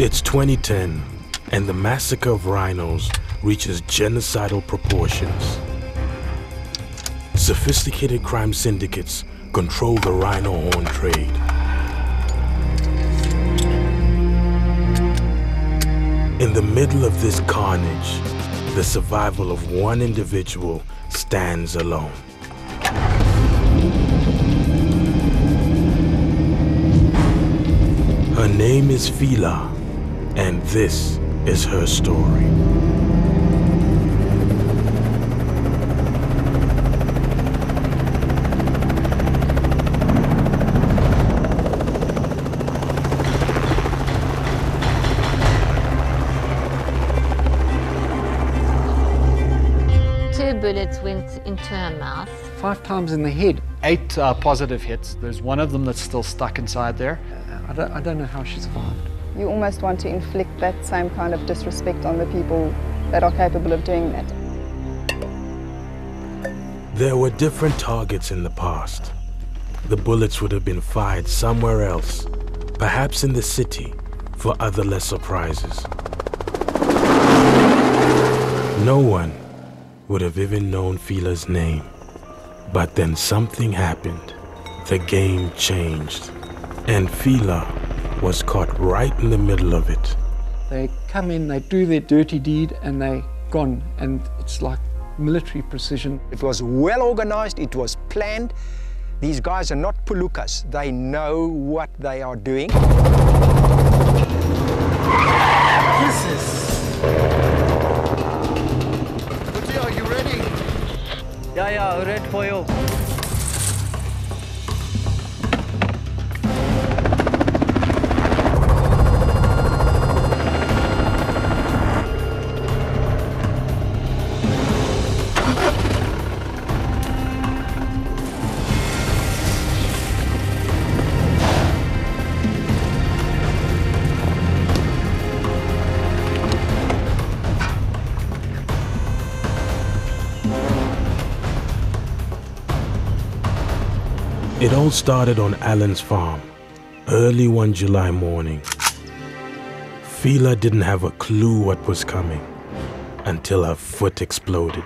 It's 2010, and the massacre of rhinos reaches genocidal proportions. Sophisticated crime syndicates control the rhino horn trade. In the middle of this carnage, the survival of one individual stands alone. Her name is Phila, and this is her story. Two bullets went into her mouth. Five times in the head. Eight uh, positive hits. There's one of them that's still stuck inside there. I don't, I don't know how she survived. You almost want to inflict that same kind of disrespect on the people that are capable of doing that. There were different targets in the past. The bullets would have been fired somewhere else, perhaps in the city, for other lesser prizes. No one would have even known Phila's name. But then something happened. The game changed. And Phila was caught right in the middle of it. They come in, they do their dirty deed, and they gone. And it's like military precision. It was well organized, it was planned. These guys are not pulukas. They know what they are doing. are you ready? Yeah, yeah, red for you. It all started on Alan's farm, early one July morning. Phila didn't have a clue what was coming until her foot exploded.